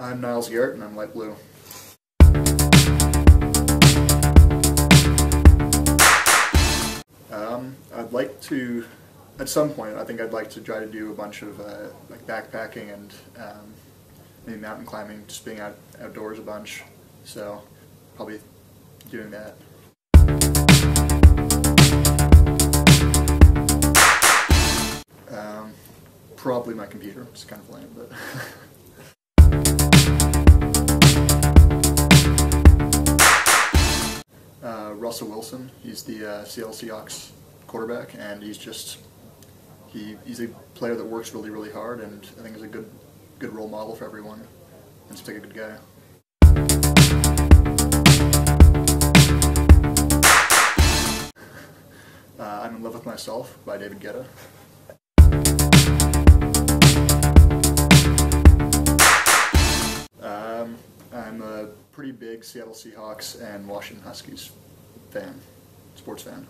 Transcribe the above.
I'm Niles Garratt and I'm light blue. Um, I'd like to, at some point, I think I'd like to try to do a bunch of uh, like backpacking and um, maybe mountain climbing, just being out outdoors a bunch. So probably doing that. Um, probably my computer. It's kind of lame, but. Russell Wilson, he's the uh, Seattle Seahawks quarterback, and he's just he he's a player that works really really hard, and I think is a good good role model for everyone. And just like a good guy. Uh, I'm in love with myself by David Guetta. Um, I'm a pretty big Seattle Seahawks and Washington Huskies fan, sports fan.